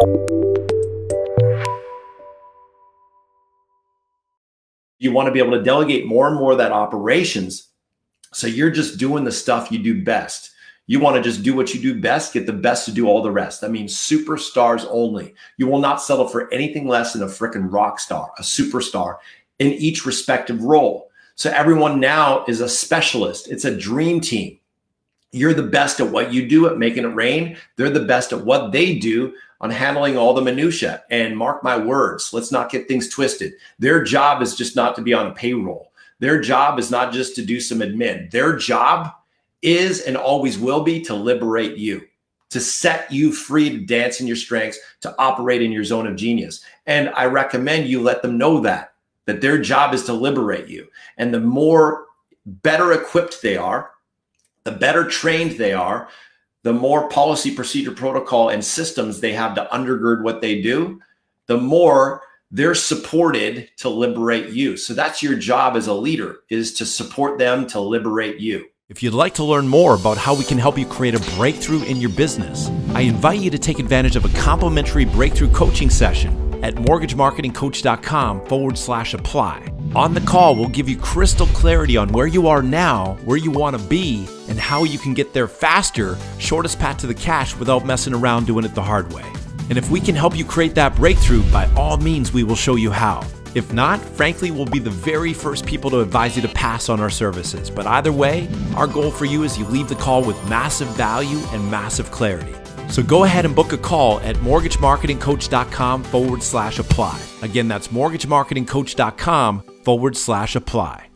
You want to be able to delegate more and more of that operations. So you're just doing the stuff you do best. You want to just do what you do best, get the best to do all the rest. That means superstars only. You will not settle for anything less than a freaking rock star, a superstar in each respective role. So everyone now is a specialist. It's a dream team. You're the best at what you do at making it rain. They're the best at what they do on handling all the minutia. And mark my words, let's not get things twisted. Their job is just not to be on a payroll. Their job is not just to do some admin. Their job is and always will be to liberate you, to set you free to dance in your strengths, to operate in your zone of genius. And I recommend you let them know that that their job is to liberate you. And the more better equipped they are, the better trained they are, the more policy, procedure, protocol, and systems they have to undergird what they do, the more they're supported to liberate you. So that's your job as a leader is to support them to liberate you. If you'd like to learn more about how we can help you create a breakthrough in your business, I invite you to take advantage of a complimentary breakthrough coaching session at mortgagemarketingcoach.com forward slash apply. On the call, we'll give you crystal clarity on where you are now, where you want to be, and how you can get there faster, shortest path to the cash without messing around doing it the hard way. And if we can help you create that breakthrough, by all means, we will show you how. If not, frankly, we'll be the very first people to advise you to pass on our services. But either way, our goal for you is you leave the call with massive value and massive clarity. So go ahead and book a call at mortgagemarketingcoach.com forward slash apply. Again, that's mortgagemarketingcoach.com forward slash apply.